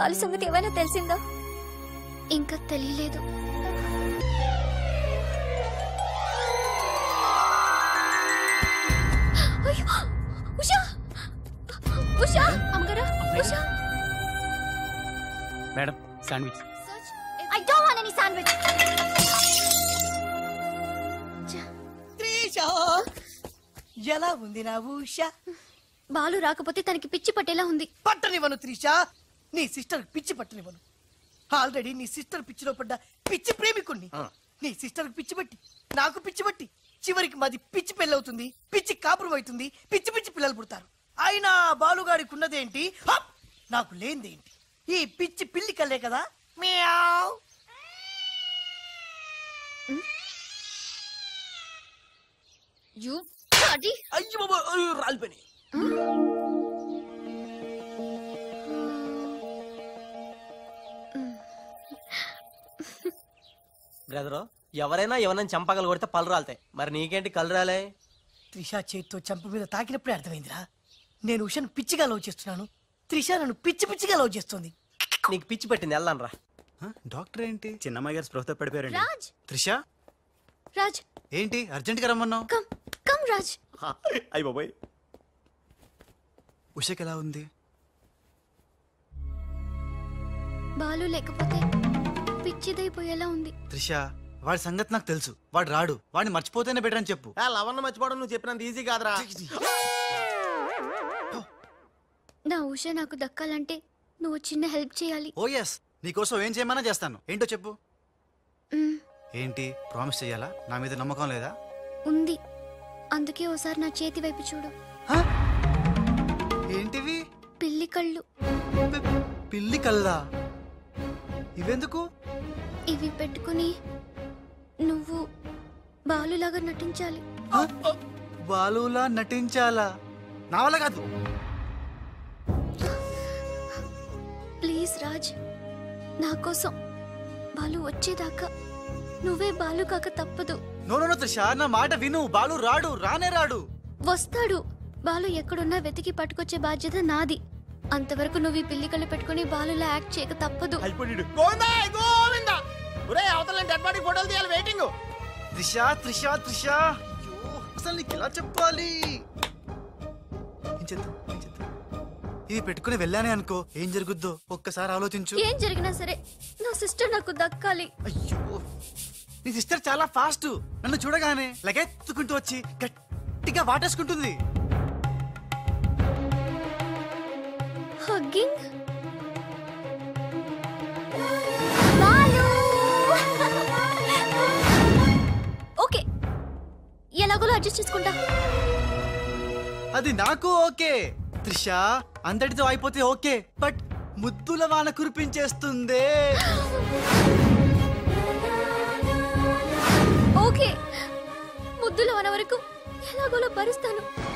బాలు సంగతి ఏమైనా తెలిసిందా? ఇంకా తెలియలేదు. Madam sandwich I don't want any sandwich Trisha! ఎలా ఉంది నా ఉష? బాలు రాకపోతే తనకి పిచ్చి పట్టేలా ఉంది. పట్టనివ్వను త్రిష! నీ సిస్టర్ పిచ్చి పట్టనివ్వను. ఆల్రెడీ నీ సిస్టర్ పిచ్చిలో పడ్డ పిచ్చి ప్రేమికుణ్ణి. నీ సిస్టర్ పిచ్చి పట్టి నాకు పిచ్చి పట్టి. చివరికి మాది పిచ్చి పెళ్ళవుతుంది పిచ్చి కాపురం అవుతుంది పిచ్చి పిచ్చి పిల్లలు పుడతారు. అయినా బాలుగాడికి ఉన్నదేంటి! నాకు లేనిదేంటి? ఈ పిచ్చి పిల్లి కల్లే కదా? మ్యావ్! అయ్యో, రాలిపోయినాయి. బ్రదరు ఎవరైనా ఎవరైనా చంపగలు కొడితే పళ్ళు రాలుతాయి. మరి నీకేంటి కళ్ళు రాలే? త్రిష చేత్తో చంప మీద తాకినప్పుడే అర్థమైందిరా. నేను ఉషను పిచ్చిగా లవ్ చేస్తున్నాను. త్రిష నన్ను పిచ్చి పిచ్చిగా లవ్ చేస్తుంది. నీకు పిచ్చి పెట్టింది వెళ్ళను రా డాక్టర్ ఏంటి? చిన్నమ్మాయి గారు స్పృహతో పడిపోయారండి. రాజ్! త్రిష? రాజ్! ఏంటి? అర్జెంట్గా రమ్మన్నావు? Come come Raj! అయ్యి బాబాయ్. ఉషకి ఎలా ఉంది? బాలు లేకపోతే పిచ్చిదైపోయేలా ఉంది. త్రిష వాడి సంగతి నాకు తెలుసు. వాడు రాడు. వాడిని మర్చిపోతేనే బెటర్ అని చెప్పు. లవన్న మర్చిపోవడం నువ్వు చెప్పినంత ఈజీ కాదురా. నా ఉష నాకు దక్కాలంటే నువ్వు చిన్న హెల్ప్ చేయాలి. ఓ ఎస్ నీకోసం ఏం చేయమన్నా చేస్తాను. ఏంటో చెప్పు. మ్, ఏంటి? ప్రామిస్ చెయ్యాలా నా మీద నమ్మకం లేదా? ఉంది. అందుకే ఓసారి నా చేతి వైపు చూడు. ఏంటివి? పిల్లి కళ్ళు. పి- పిల్లి కల్లా ఇవెందుకు? ఇవి పెట్టుకుని నువ్వు బాలులాగా నటించాలి. బాలులా నటించాలా? నా వల్ల కాదు. ప్లీజ్ రాజ్ నా కోసం బాలు వచ్చేదాకా నువ్వే బాలు కాక తప్పదు. నో నో నో త్రిష నా మాట విను. బాలు రాడు రానే రాడు. వస్తాడు. బాలు ఎక్కడున్నా వెతికి పట్టుకొచ్చే బాధ్యత నాది. అంతవరకు నువ్వు ఈ పిల్లి కళ్ళు పెట్టుకుని బాలులా యాక్ట్ చేయక తప్పదు. గోవిందా గోవిందా ఒరే అవతల డెడ్ బాడీ ఫోటోలు తీయాలి వెయిటింగ్ త్రిష త్రిష త్రిష. అయ్యో అసలు నీకు ఎలా చెప్పాలి? ఏం చేద్దాం ఏం చేద్దాం? ఇది పెట్టుకుని వెళ్ళానే అనుకో ఏం జరుగుద్దో? ఒక్కసారి ఆలోచించు. ఏం జరిగినా సరే నా సిస్టర్ నాకు దక్కాలి. అయ్యో నీ సిస్టర్ చాలా ఫాస్ట్ నన్ను చూడగానే లగెత్తుకుంటూ వచ్చి గట్టిగా వాటేసుకుంటుంది. హగ్గింగ్ ఎలాగోలో అడ్జస్ట్ చేసుకుంటా. అది నాకు ఓకే. త్రిష అందరితో అయిపోతే ఓకే. బట్ ముద్దుల వాన కురిపించేస్తుందే. ఓకే. ముద్దులు అన వరకు ఎలాగోలో భరిస్తాను.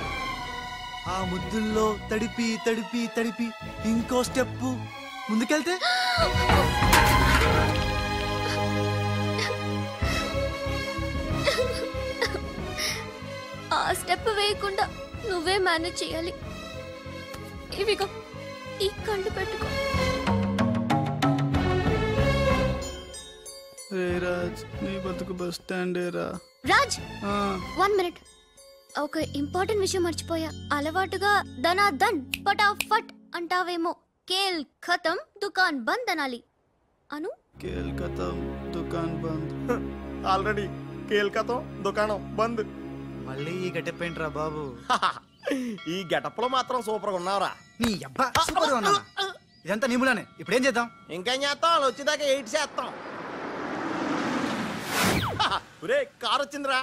ఆ ముద్దుల్లో తడిపి తడిపి తడిపి ఇంకో స్టెప్ ముందుకెళ్తే? స్టెప్ వేయకుండా నువ్వే మేనేజ్ చేయాలి. ఇవిగో ఈ కళ్ళు పెట్టుకో. రే రాజ్ నీ బతుకు బస్ స్టాండే రా. రాజ్! వన్ మినిట్ ఒక ఇంపార్టెంట్ విషయం మర్చిపోయా. అలవాటుగా దనా దన్ ఫటాఫట్ అంటావేమో. కేల్ ఖతం దుకాన్ బంద్ అనాలి. అను? కేల్కతా దుకాన్ బంద్. ఆల్రెడీ కేల్కతో దుకాణం బంద్. మళ్ళీ ఈ గట్టెప్పేంట్రా బాబు? ఈ గెటప్లో మాత్రం సూపర్గా ఉన్నావురా. నీ అబ్బా సూపర్ అన్నా ఇదంతా నీ మూలానే. ఇప్పుడు ఏం చేద్దాం? ఇంకేం చేస్తాం? వాళ్ళు వచ్చేదాకా ఎయిట్ చేస్తాం. ఒరే కార్ వచ్చిందిరా.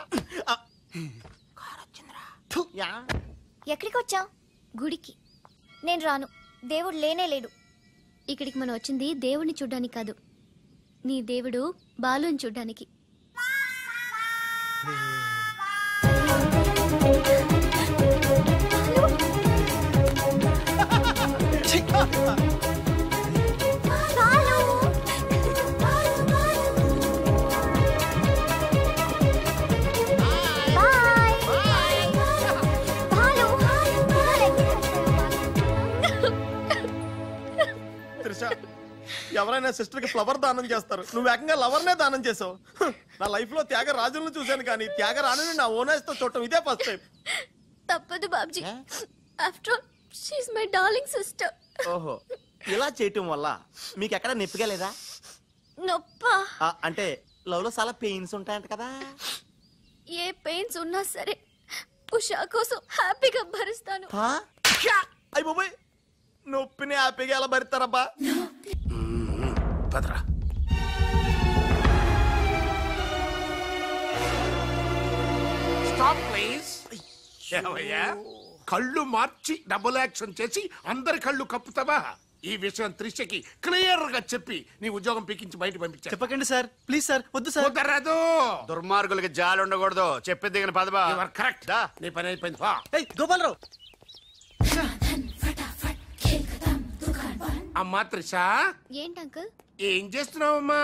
కార్ వచ్చిందిరా యా. ఎక్కడికి వచ్చావు గుడికి. నేను రాను. దేవుడు లేనే లేడు. ఇక్కడికి మనం వచ్చింది దేవుడిని చూడ్డానికి కాదు. నీ దేవుడు బాలుని చూడ్డానికి. ఎవరైనా సిస్టర్కి ఫ్లవర్ దానం చేస్తారు. నువ్వు ఏకంగా లవర్నే దానం చేసావు. నా లైఫ్లో త్యాగ రాజులను చూశాను కానీ త్యాగ రాణిని నా ఓనర్స్తో చూడటం ఇదే ఫస్ట్ టైం. తప్పదు Babji. After all she's my darling sister ఓహో ఇలా చేయటం వల్ల మీకు ఎక్కడ నొప్పిగా లేదా? నొప్పా? ఆ, అంటే లవ్లో చాలా పెయిన్స్ ఉంటాయంట కదా? ఏ పెయిన్స్ ఉన్నా సరే ఉషా కోసం హ్యాపీగా భరిస్తాను. అయ్యి బాబాయ్! నొప్పిని హ్యాపీగా ఎలా భరిస్తారబ్బా? పదరా స్టాప్ ప్లీజ్ ఏమయ్యా? కళ్ళు మార్చి డబుల్ యాక్షన్ చేసి అందరి కళ్ళు కప్పుతావా? ఈ విషయం త్రిషకి క్లియర్గా చెప్పి నీ ఉద్యోగం పీకించి బయట పంపించా. చెప్పకండి సార్. ప్లీజ్ సార్ వద్దు సార్. కుదరదు. దుర్మార్గులకి జాలి ఉండకూడదు. చెప్పేది దిగిన పదబా కరెక్ట్ నీ పని అయిపోయింది. గోపాలరావు అమ్మా త్రిష. ఏంటి అంకుల్? ఏం చేస్తున్నావమ్మా?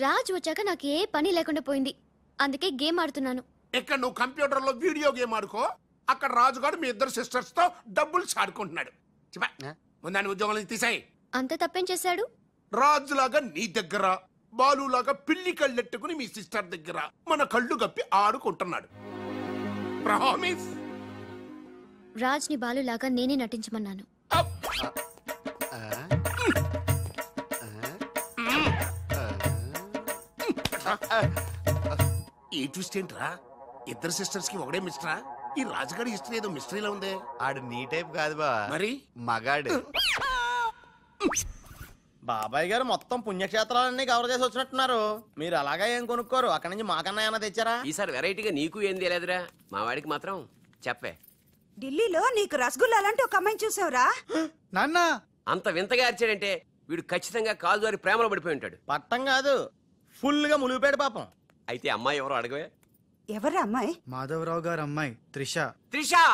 రాజ్ వచ్చాక నాకు ఏ పని లేకుండా పోయింది. అందుకే గేమ్ ఆడుతున్నాను. ఇక్కడ నువ్వు కంప్యూటర్లో వీడియో గేమ్ ఆడుకో. అక్కడ రాజుగాడు మీ ఇద్దరు సిస్టర్స్తో డబ్బులు ఆడుకుంటున్నాడు చెప్పా. ముందాన్ని ఉద్యోగం నుంచి తీసాయి. అంత తప్పేం చేశాడు? రాజులాగా నీ దగ్గర బాలులాగా పిల్లి కళ్ళెట్టుకుని మీ సిస్టర్ దగ్గర మన కళ్ళు గప్పి ఆడుకుంటున్నాడు. ప్రామిస్ రాజ్ని బాలులాగా నేనే నటించమన్నాను. ఈ ట్విస్ట్ ఏంట్రా? ఇద్దరు సిస్టర్స్కి ఒకడే మిస్టరా ఈ రాజుగాడి హిస్టరీ ఏదో మిస్టరీలో ఉందే. ఆడు నీ టైప్ కాదు బా. మరి? మగాడు. బాబాయ్ గారు మొత్తం పుణ్యక్షేత్రాలన్నీ కవర్ చేసి వచ్చినట్టున్నారు. మీరు అలాగా ఏం కొనుక్కోరు? అక్కడి నుంచి మాకన్నా ఏమైనా తెచ్చారా? ఈసారి వెరైటీగా నీకు ఏం తెలియదురా? మా వాడికి మాత్రం చెప్పే. ఢిల్లీలో నీకు రసగుల్లా లాంటి ఒక అమ్మాయిని చూసావురా? నాన్న! అంత వింతగా అరిచాడంటే వీడు ఖచ్చితంగా కాలు దారి ప్రేమలో పడిపోయి ఉంటాడు. పట్టం కాదు. ఫుల్గా ములిగిపోయాడు పాపం. అయితే అమ్మాయి ఎవరో అడగవే. ఎవరా అమ్మాయి? మాధవరావు గారు అమ్మాయి త్రిష. త్రిషా!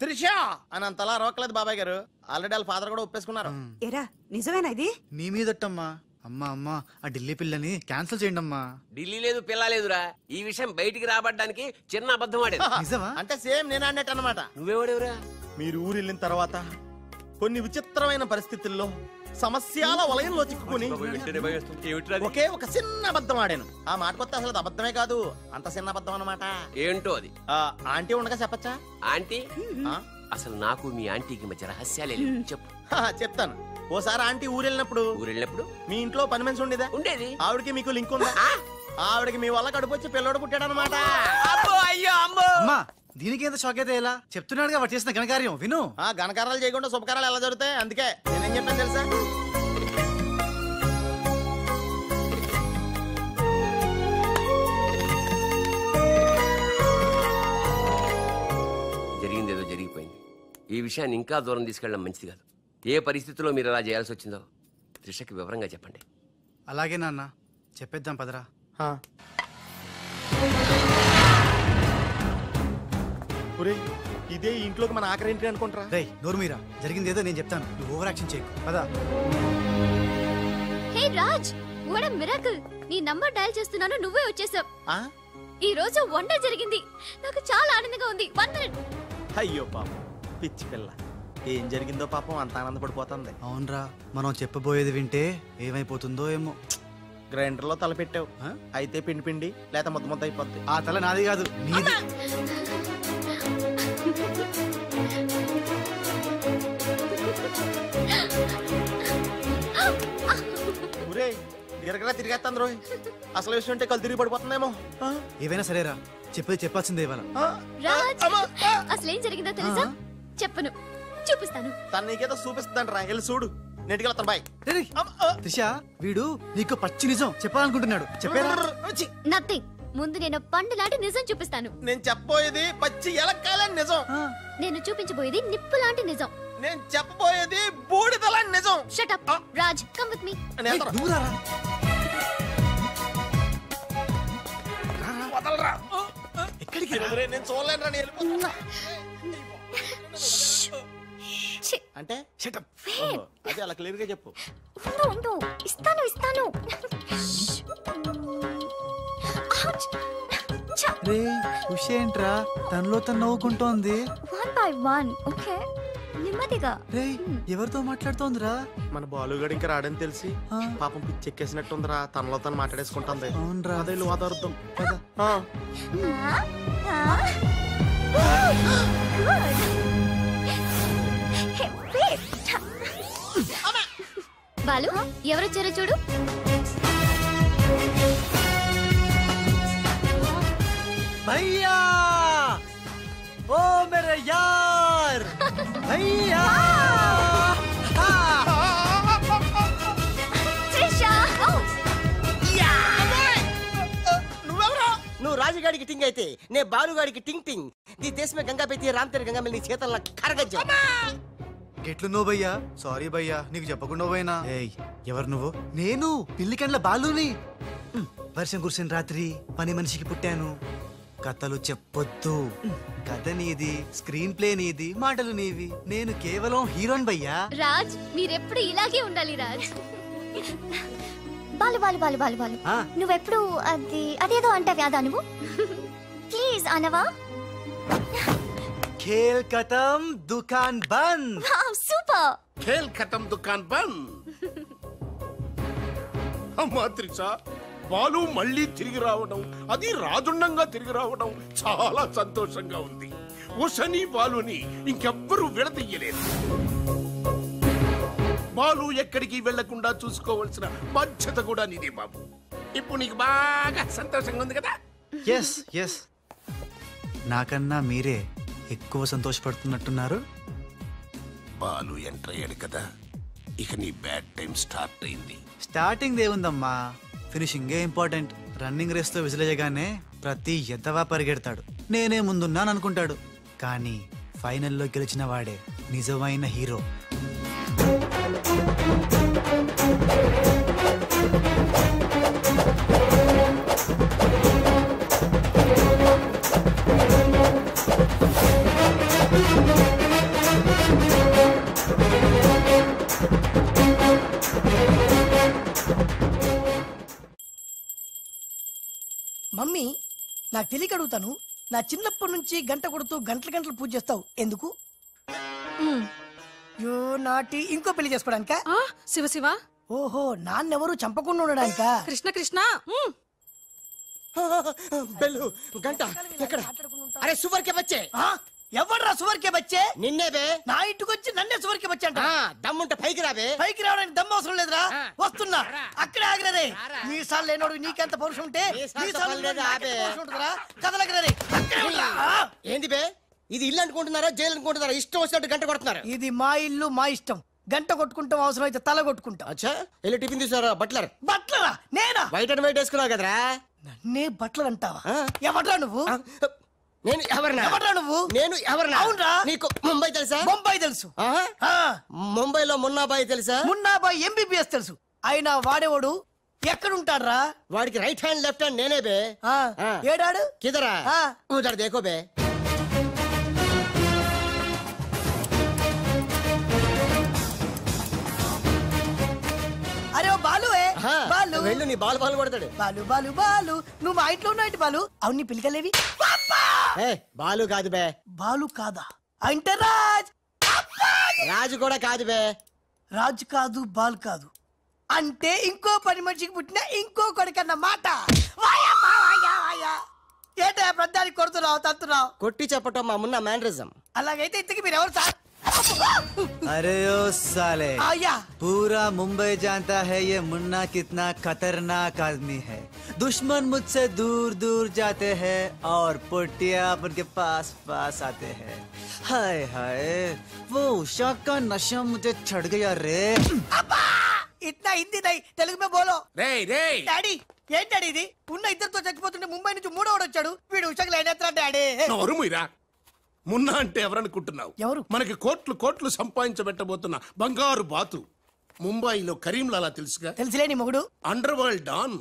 త్రిష! అని అంతలా రోకలేదు బాబాయ్ గారు. ఆల్రెడీ వాళ్ళ ఫాదర్ కూడా ఒప్పేసుకున్నారు. ఎరా నిజమేనా ఇది? మీ మీదట్టమ్మా. అమ్మా అమ్మా ఆ ఢిల్లీ పిల్లని క్యాన్సిల్ చేయండి అమ్మా ఢిల్లీ లేదు పిల్ల లేదురా. ఈ విషయం బయటికి రాబడ్డానికి చిన్న అబద్ధం ఆడేది నిజమా? అంటే సేమ్ నేను అన్నట్టు అనమాట నువ్వేవాడేవురా మీరు ఊరు వెళ్ళిన తర్వాత కొన్ని విచిత్రమైన పరిస్థితుల్లో సమస్యల వలయంలో చిక్కుకుని ఒకే ఒక చిన్న అబద్ధం ఆడాను. ఆ మాట కొత్త అసలు అది అబద్ధమే కాదు. అంత చిన్న అబద్ధం అన్నమాట. ఏంటో అది? ఆ, ఆంటీ ఉండగా చెప్పచ్చా? ఆంటీ? ఆ? అసలు నాకు మీ ఆంటీకి మధ్య రహస్యాలే చెప్పు. హా, చెప్తాను. ఓసారి ఆంటీ ఊరు వెళ్ళినప్పుడు ఊరు వెళ్ళినప్పుడు మీ ఇంట్లో పని మనిషి ఉండేదా? ఉండేది. ఆవిడకి మీకు లింక్ ఉందా? ఆవిడకి మీ వల్ల కడుపు వచ్చి పిల్లడు పుట్టాడు అనమాట అబ్బో అయ్యో అమ్మో! అమ్మా దీనికి ఎంత షాక్ అయితే ఎలా? చెప్తున్నాడుగా వాడు చేసిన ఘనకార్యం. విను. ఆ ఘనకారాలు చేయకుండా శుభకారాలు ఎలా జరుగుతాయి? అందుకే నేనేం చెప్పాను తెలుసా? జరిగింది ఏదో జరిగిపోయింది. ఈ విషయాన్ని ఇంకా దూరం తీసుకెళ్ళడం మంచిది కాదు. ఏ పరిస్థితిలో మీరు అలా చేయాల్సి వచ్చిందో త్రిషకి వివరంగా చెప్పండి. అలాగే నాన్న. చెప్పేద్దాం పదరా. ఒరేయ్, ఇదే ఇంట్లోకి మన ఆఖరి ఏంటి అనుకుంటారా? రేయ్ నోరు మీరా. జరిగింది ఏదో నేను చెప్తాను. నువ్వు ఓవర్ యాక్షన్ చేయకు. పదా. హే రాజ్ వాట్ మిరాకిల్ నీ నంబర్ డయల్ చేస్తున్నాను నువ్వే వచ్చేసావు. ఆ? ఈ రోజు వండర్ జరిగింది. నాకు చాలా ఆనందంగా ఉంది. వన్ మినిట్ అయ్యో పాపం. పిచ్చి పిల్ల. ఏం జరిగిందో పాపం అంత ఆనందపడిపోతుంది. అవునరా మనం చెప్పబోయేది వింటే ఏమైపోతుందో ఏమో. గ్రైండర్లో తల పెట్టావు అయితే పిండి పిండి లేక ముద్ద ముద్ద అయిపోద్ది. ఆ తల నాది కాదు. నీది. గిరగరా తిరిగేస్తాను రోయ్. అసలు విషయం ఉంటే కళ్ళు తిరిగి పడిపోతుందేమో? ఏవైనా సరేరా చెప్పేది చెప్పాల్సిందే ఇవాళ? రాజ్! అసలు ఏం జరిగిందో తెలుసా? చెప్పను చూపిస్తాను. తను నీకేదో చూపిస్తుందంట రా వెళ్ళి చూడు. నెట్టుకెళ్తాను బాయ్. త్రిష వీడు నీకు పచ్చి నిజం చెప్పాలనుకుంటున్నాడు. చెప్పారా? ఛీ, నథింగ్ ముందు నేను పండు లాంటి నిజం చూపిస్తాను. నేను చెప్పబోయేది పచ్చి ఎలక్కాలని నిజం. నేను చూపించబోయేది నిప్పు లాంటి నిజం. నేను చెప్పబోయేది బూడిదలని నిజం. Shut up Raj come with me వదలరా ఎక్కడికి? నేను చూడలేను రా, నేను వెళ్ళిపోతున్నా. అంటే? అదే అలా క్లియర్గా చెప్పు. ఉండు ఉండు. ఇస్తాను ఇస్తాను. రే ఏంట్రా? తనలో తను నవ్వుకుంటోంది. వన్ బై వన్ ఓకే నెమ్మదిగా. రేయ్ ఎవరితో మాట్లాడుతోందిరా? మన బాలుగాడు ఇంకా రాడని తెలిసి పాపం పిచ్చి ఎక్కేసినట్టుందిరా తనలో తను మాట్లాడేసుకుంటుంది. అవునరా. అదే వాదార్థం బాలు ఎవరొచ్చారో చూడు. భయ్యా! ఓ మేరే యార్ నువ్వు రాజుగాడికి టింగ్ అయితే నే బాలుగాడికి టింగ్ టింగ్. నీ దేశమే గంగా పెట్టి రామ్ తెర గంగా నీ చేతల్లో కరగజ్జా. ఎట్లున్నావు భయ్యా? సారీ భయ్యా నీకు చెప్పకుండా పోయినా? ఏయ్ ఎవరు నువ్వు? నేను పిల్లికండ్ల బాలుని. వర్షం కురిసిన రాత్రి పని మనిషికి పుట్టాను. కథలు చెప్పొద్దు. కథ నీది స్క్రీన్ ప్లే నీది మాటలు నీవి. నేను కేవలం హీరోన్ భయ్యా. రాజ్ మీరెప్పుడు ఇలాగే ఉండాలి రాజ్? బాలు బాలు బాలు బాలు బాలు. ఆ. నువ్వెప్పుడు అది అదేదో అంటావి అదా నువ్వు? ప్లీజ్ అనవా? ఖేల్ కథం దుకాన్ బంద్. సూపర్. ఖేల్ ఖతం దుకాన్ బంద్. త్రిష బాలు మళ్ళీ తిరిగి రావడం అది రాజుండంగా తిరిగి రావడం చాలా సంతోషంగా ఉంది. ఉషని బాలుని ఇంకెవ్వరూ విడదీయలేదు బాలు ఎక్కడికి వెళ్ళకుండా చూసుకోవాల్సిన బాధ్యత కూడా నీదే బాబు. ఇప్పుడు నీకు బాగా సంతోషంగా ఉంది కదా? ఎస్ ఎస్ నాకన్నా మీరే ఎక్కువ సంతోషపడుతున్నట్టున్నారు. బాలు ఎంటర్ అయ్యాడు కదా. ఇక నీ బ్యాడ్ టైం స్టార్ట్ అయింది. స్టార్టింగ్ ఏముందమ్మా? ఫినిషింగే ఇంపార్టెంట్. రన్నింగ్ రేస్తో విసిలేయగానే ప్రతి ఎద్దవా పరిగెడతాడు. నేనే ముందున్నాను అనుకుంటాడు కానీ ఫైనల్లో గెలిచిన వాడే నిజమైన హీరో. మమ్మీ నాకు తెలియక అడుగుతాను నా చిన్నప్పటి నుంచి గంట కొడుతూ గంటల గంటలు పూజ చేస్తావు. ఎందుకు? యో నాటి ఇంకో పెళ్ళి చేసుకోవడానిక శివ శివ. ఓహో నాన్నెవరు చంపకుండా ఉండడానికా? కృష్ణ కృష్ణ. బెల్లు గంట ఎక్కడ? అరే సూపర్ కే బచ్చే ఎవడ్రా సువర్కే బచ్చే? నిన్నే బే. నా ఇంటికి వచ్చి నన్నే సువర్కే బచ్చే అంట దమ్ముంటే పైకి రాబే పైకి రావడానికి దమ్ము అవసరం లేదురా. వస్తున్నా. అక్కడే ఆగిరదే. లేనోడు నీకెంత పౌరుషం ఉంటే పని లేదు, లేనోడు నాకెంత ఆపే. పౌరుషం అక్కడే ఉండరా. ఏంది బే? ఇది ఇల్లు అనుకుంటున్నారా? జైలు అనుకుంటున్నారా? ఇష్టం వచ్చినట్టు గంట కొడుతున్నారు. ఇది మా ఇల్లు మా ఇష్టం. గంట కొట్టుకుంటాం అవసరం అయితే తల కొట్టుకుంటాం. అచ్చా. వెళ్ళి టిఫిన్ తీసుకురా బట్లర్. బట్లరా? నేనా? వైట్ అండ్ వైట్ వేసుకున్నావు కదరా. నే బట్లర్ అంటావా? ఎవడ్రా నువ్వు? నేను ఎవరినా? ఎవడ్రా నువ్వు? నేను ఎవరినా? అవునరా. నీకు ముంబై తెలుసా? బొంబాయి తెలుసు. ముంబైలో మున్నాబాయి తెలుసా? మున్నాబాయ్ ఎంబీబీఎస్ తెలుసు. అయినా వాడేవాడు ఎక్కడుంటాడ్రా? వాడికి రైట్ హ్యాండ్ లెఫ్ట్ హ్యాండ్ నేనే బే. ఏడాడు? కిదరా? ఆ. ఉదర దేకో బే. అరే బాలు. బాలు. వెళ్ళు నీ బాల్ బాల్ కొడతాడు. బాలు బాలు బాలు. నువ్వు మా ఇంట్లో ఉన్నావు బాలు? అవును నీ పిలికలేవి ఏ బాలు కాదు బే. బాలు కాదా? అంటే రాజ్ రాజు కూడా కాదు బే. రాజు కాదు బాల్ కాదు. అంటే ఇంకో పని మనిషికి పుట్టిన ఇంకో కొడుకన్న మాట. ఏంటో ప్రధానికి కొడుతున్నావు తంతున్నావు? కొట్టి చెప్పటం మా మున్న మేనరిజం. అలాగైతే ఇంతకి మీరు ఎవరు సార్? अरे ओ साले आया पूरा मुंबई जानता है ये मुन्ना कितना खतरनाक आदमी है दुश्मन मुझसे दूर दूर जाते हैं और पोटिया उनके पास पास आते हैं हाय हाय वो उषा का नशा मुझे चढ़ गया रे ఇట్లా హిందీ నై తెలుగు మే బోలో రేయ్ రేయ్ డాడీ ఏంటి డాడీ ఇది ఉన్న ఇద్దరితో చచ్చిపోతుంటే ముంబై నుంచి మూడోడు వచ్చాడు వీడు ఉషకు లైన్ డాడీ నోరు మీరా మున్నా అంటే ఎవరనుకుంటున్నావు ఎవరు మనకి కోట్లు కోట్లు సంపాదించబెట్టబోతున్న బంగారు బాతు ముంబైలో కరీంలాలా తెలుసుగా తెలుసులేని మొగుడు అండర్ వరల్డ్ డాన్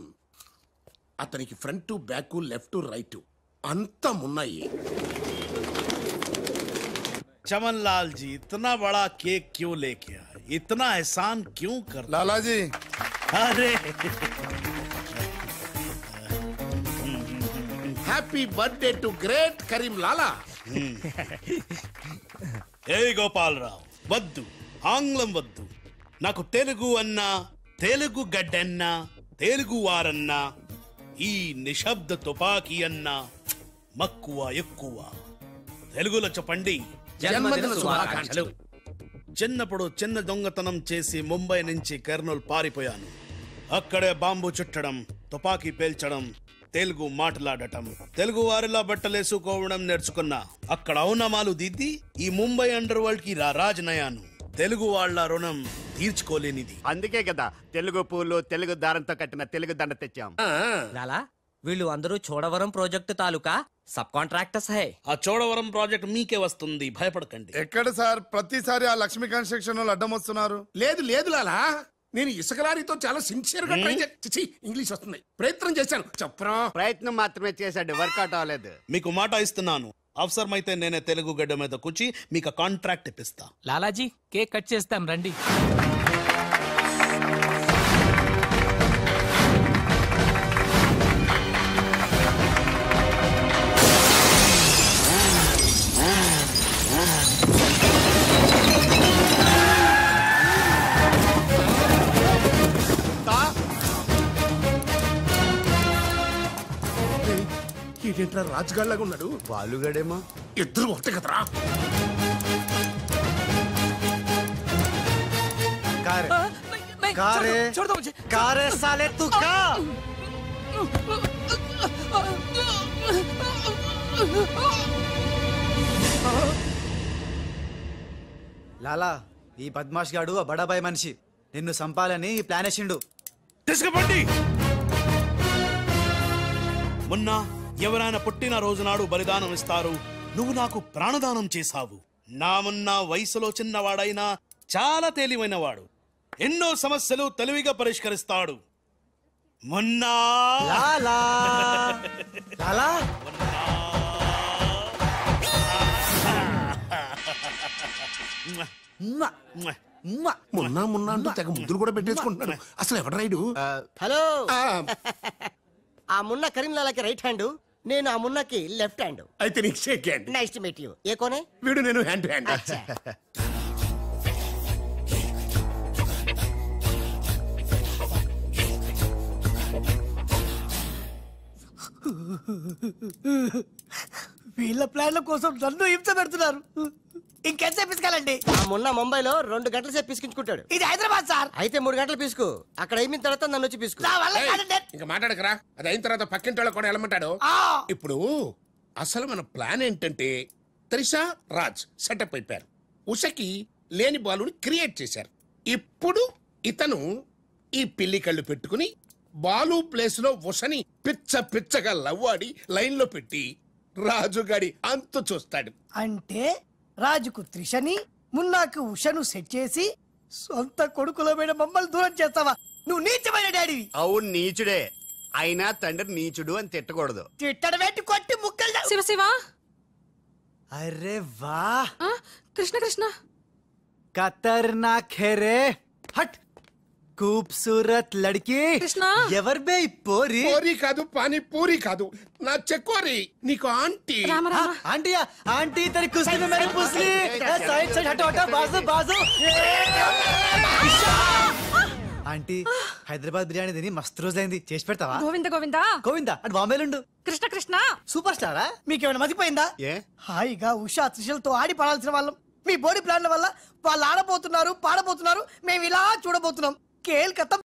అతనికి ఫ్రంట్ బ్యాక్ లెఫ్ట్ రైట్ అంతా మున్నాయి चमन लाल जी इतना बड़ा केक क्यों लेके आए इतना एहसान क्यों कर लाला जी अरे happy birthday to great Karim Lala Hmm. ఏ గోపాలరావు వద్దు. ఆంగ్లం వద్దు. నాకు తెలుగు అన్నా తెలుగు గడ్డన్నా తెలుగు వారన్నా ఈ నిశ్శబ్ద తుపాకీ అన్నా మక్కువ ఎక్కువ. తెలుగులో చెప్పండి. చిన్నప్పుడు చిన్న దొంగతనం చేసి ముంబై నుంచి కర్నూలు పారిపోయాను. అక్కడే బాంబు చుట్టడం తుపాకీ పేల్చడం తెలుగు మాట్లాడటం. తెలుగు వారిలా బట్టలేసుకోవడం నేర్చుకున్నా. అక్కడ అవునమాలు దిద్ది ఈ ముంబై అండర్ వరల్డ్కి రాజనయాను. తెలుగు వాళ్ళ రుణం తీర్చుకోలేనిది. అందుకే కదా తెలుగు పూలు తెలుగు దారంతో కట్టిన తెలుగు దండ తెచ్చాం. లాలా వీళ్ళు అందరూ చోడవరం ప్రాజెక్టు తాలూకా సబ్ కాంట్రాక్టర్స్ హై. ఆ చోడవరం ప్రాజెక్ట్ మీకే వస్తుంది. భయపడకండి. ఎక్కడ సార్? ప్రతిసారి ఆ లక్ష్మీ కన్స్ట్రక్షన్ వాళ్ళు అడ్డం వస్తున్నారు. లేదు లేదు లాలా. నేను ఇసుక లారీతో చాలా సిన్సియర్గా ట్రై చేసి ఇంగ్లీష్ వస్తుంది. ప్రయత్నం చేశాను. చెప్పరా? ప్రయత్నం మాత్రమే చేశాడు. వర్కౌట్ అవ్వలేదు. మీకు మాట ఇస్తున్నాను. అవసరమైతే నేనే తెలుగు గడ్డ మీద కూర్చి మీకు కాంట్రాక్ట్ ఇప్పిస్తా. లాలాజీ కేక్ కట్ చేస్తాం రండి. వీడేంట్రా రాజుగాడిలాగా ఉన్నాడు? బాలుగాడేమా. ఇద్దరు ఒకటే కదరా. కారే. సాలే లాలా ఈ బద్మాష్ గాడు బడాబాయ్ మనిషి. నిన్ను సంపాలని ప్లాన్ వేసిండు. తీసుకుపండి. మొన్న ఎవరైనా పుట్టిన రోజు నాడు బలిదానం ఇస్తారు నువ్వు నాకు ప్రాణదానం చేశావు. నా మొన్న వయసులో చిన్నవాడైనా చాలా తేలివైనవాడు. ఎన్నో సమస్యలు తెలివిగా పరిష్కరిస్తాడు. మొన్న. లాలా. లాలా. మొన్న. మొన్న. అంటూ తెగ ముద్దులు కూడా పెట్టేసుకుంటున్నాడు. అసలు ఎవడు రైడు హలో. ఆ మున్న కరీంలాలకి రైట్ హ్యాండ్. నేను ఆ మున్నకి లెఫ్ట్ హ్యాండ్. అయితే నీకు shake hand. Nice to meet you ఏ కోనే? వీడు నేను హ్యాండ్ టు హ్యాండ్. వీళ్ళ ప్లాన్ల కోసం నన్ను హింస పెడుతున్నారు. ఇంకెంతసేపు పిసుకాలండి? ఆ మున్న ముంబైలో రెండు గంటల సేపు పిసికించుకుంటాడు. ఇది హైదరాబాద్ సార్. అయితే మూడు గంటలు పిసుకు. అక్కడ అయిన తర్వాత నన్ను వచ్చి పిసుకు. ఇంకా మాట్లాడకరా. అది అయిన తర్వాత పక్కింటి వాళ్ళు కూడా వెళ్ళమంటాడు. ఇప్పుడు అసలు మన ప్లాన్ ఏంటంటే త్రిషా రాజ్ సెటప్ అయిపోయారు. ఉషకి లేని బాలుని క్రియేట్ చేశారు. ఇప్పుడు ఇతను ఈ పిల్లి కళ్ళు పెట్టుకుని బాలు ప్లేస్లో ఉషని పిచ్చ పిచ్చగా లవ్వాడి లైన్లో పెట్టి రాజుగడి అంతు చూస్తాడు. అంటే రాజుకు త్రిషని మున్నాకు ఉషను సెట్ చేసి సొంత కొడుకుల మీద మమ్మల్ని దూరం చేస్తావా? నువ్వు నీచమైన డాడీ అవును నీచుడే. అయినా తండ్రి నీచుడు అని తిట్టకూడదు. తిట్టడం కొట్టి ముక్కలు శివ అరే వా! కృష్ణ కృష్ణ! ఖతర్నాఖరే హెరే హట్! కూప్సూరత్ లడికి. కృష్ణా. ఎవరి బే ఈ పోరి? పూరి కాదు పానీ పూరి కాదు. నా చెక్కోరి నీకు ఆంటీ. రామ ఆంటీయా ఆంటీ తన కుస్తీ మే మేరీ సైడ్ సైడ్ హటో హటో బాజు బాజు. ఆంటీ హైదరాబాద్ బిర్యానీ తిని మస్తు రోజు అయింది చేసి పెడతావా? గోవింద గోవింద? గోవిందా అటు బాంబేలుండు కృష్ణ కృష్ణ. సూపర్ స్టారా మీకేమైనా మతిపోయిందా? ఏ? హాయిగా ఉషా త్రిశలతో ఆడి పాడాల్సిన వాళ్ళం. మీ బోడి ప్లాన్ల వల్ల వాళ్ళు ఆడబోతున్నారు పాడబోతున్నారు. మేము ఇలా చూడబోతున్నాం. కేల్ కథం